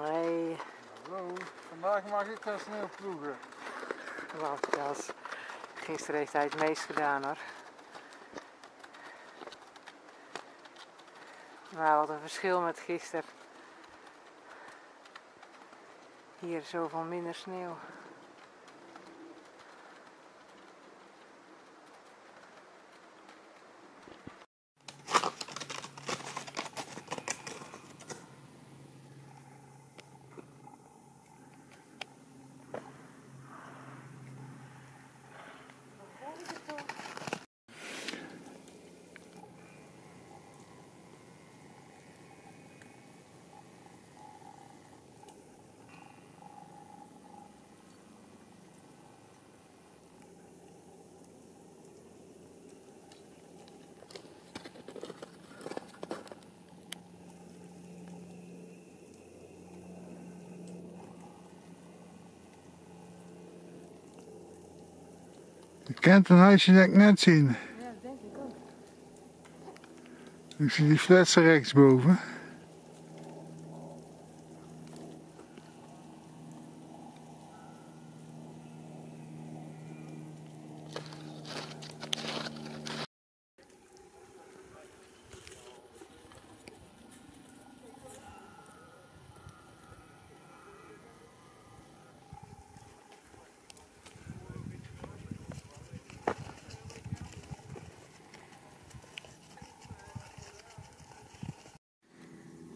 Nee, Hallo, vandaag mag ik gaan sneeuw ploegen. want als gisteren heeft hij het meest gedaan hoor. Maar wat een verschil met gisteren. Hier zoveel minder sneeuw. Je kent een huisje dat ik net zien. Ja, dat denk ik ook. Ik zie die fletsen rechtsboven.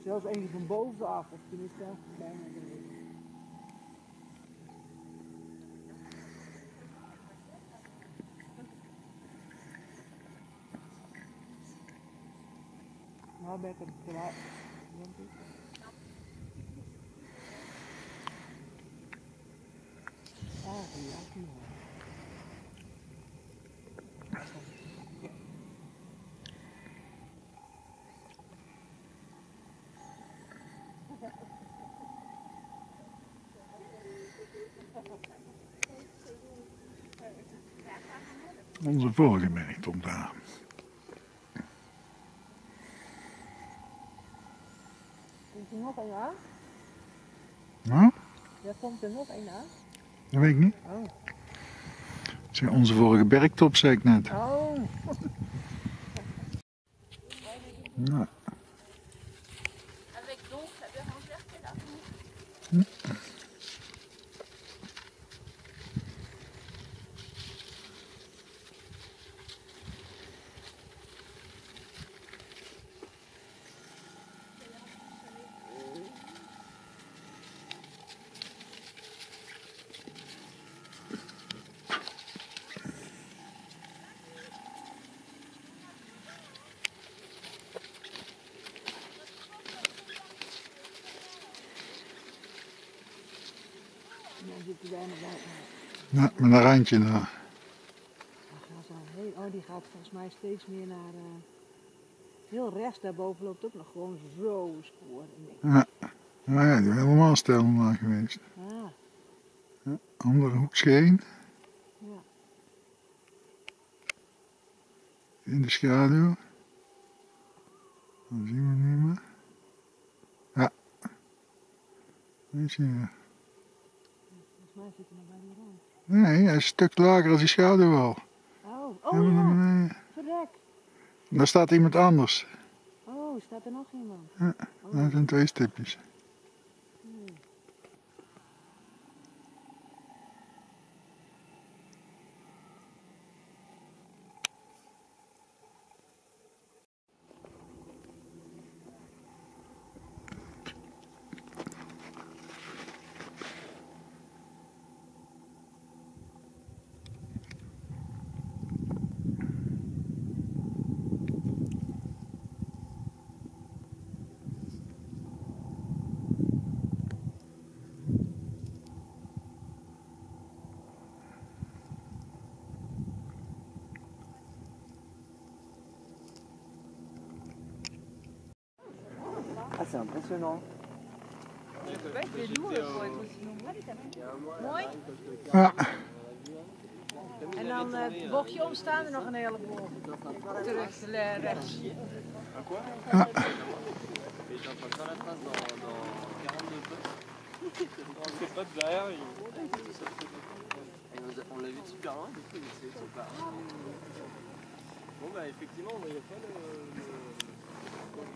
Zelfs eentje van bovenaf, of tenminste, ik. Nou klaar, denk ik. Ah, ja, die Onze vorige merk stond daar. Komt er nog een aan? Nou, Ja, komt er nog een aan? dat weet ik niet. Oh. Zeg, onze vorige bergtop zei ik net. Oh. Nou, zit hij bijna bij. nou, met een randje heel, oh, die gaat volgens mij steeds meer naar. eh heel rechts daarboven loopt ook nog gewoon zo spoor. Nou ja, die is helemaal stelbaar geweest. ah, Andere hoek scheen, ja. in de schaduw. Dan zien we hem niet meer. Ja. Die zien nog bij die rand. Nee, hij is een stuk lager als die schaduw al. Oh, oh ja, eh, verrek. Daar staat iemand anders. Oh, staat er nog iemand? Ja, Oh, Dat zijn twee stipjes. C'est impressionnant. Ja. En dan het bochtje omstaan er nog een heleboel. Terug rechts. On l'a vu super du pas. Bon, bah, effectivement, il n'y a pas le.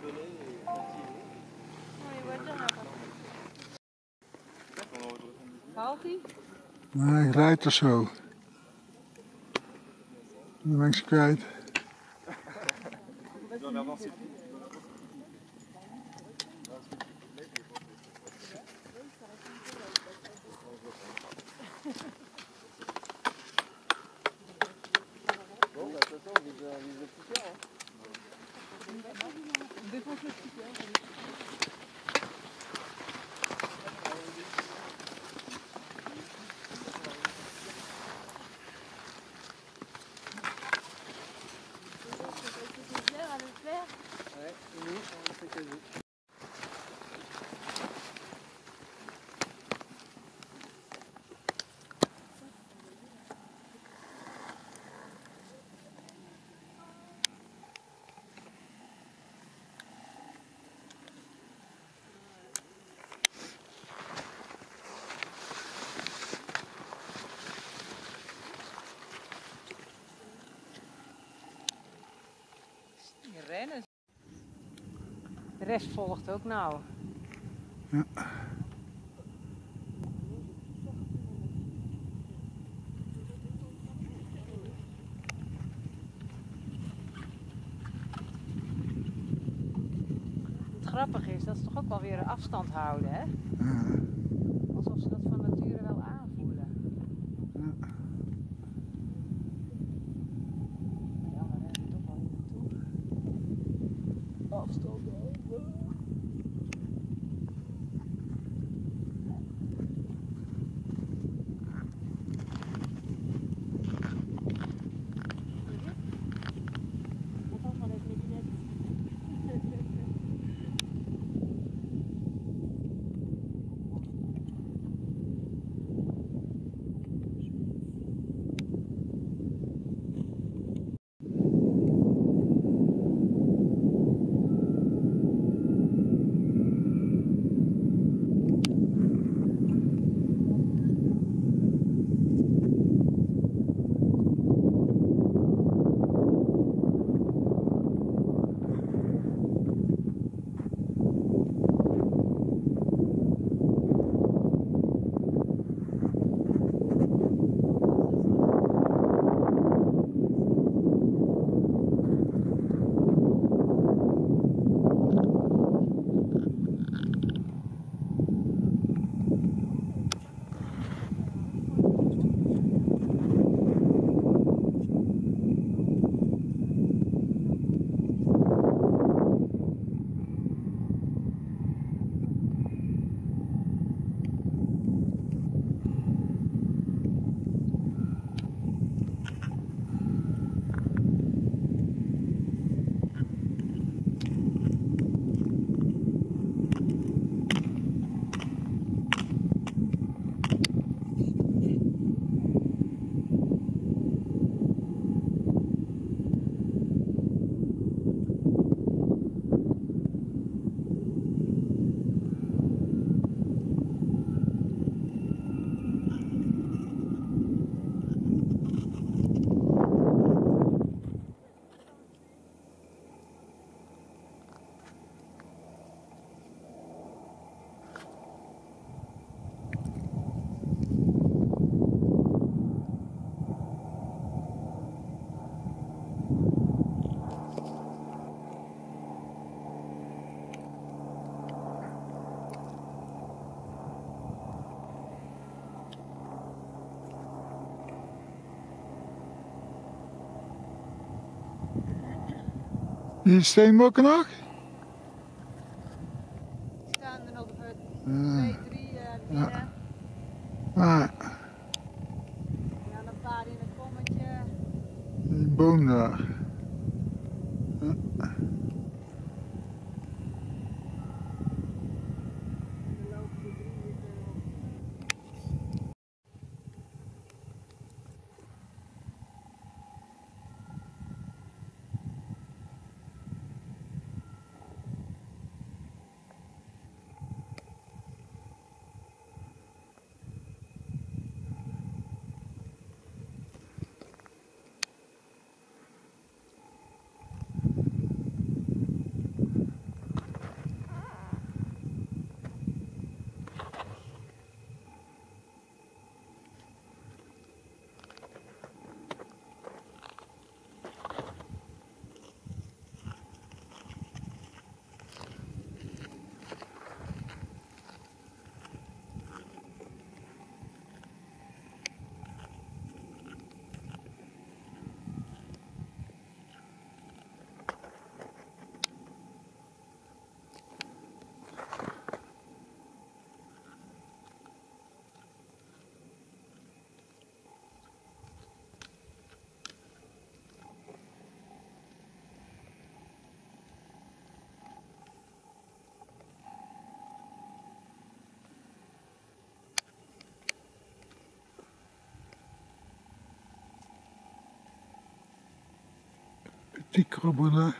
le... le... hij? Hij rijdt er zo. Dan ben ik ze kwijt. Rennen. De rest volgt ook nou. Het grappige is dat ze toch ook wel weer afstand houden, hè? Ja. Alsof ze dat van nature Die steenbokken nog? Staan er nog eh, Ja. twee, drie eh binnen. Ah, En dan een paar in een kommetje. die boom daar. Die krabbelen.